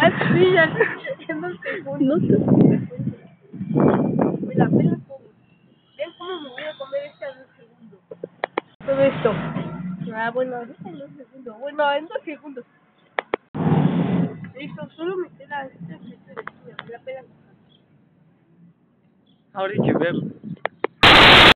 Así ya, en dos. No. Me la pela todo. Ven cómo me voy a comer este en dos segundos. Todo esto. Ah, bueno, en dos segundos. Bueno, en dos segundos. Listo, solo me a este de la pela. Ahora hay que.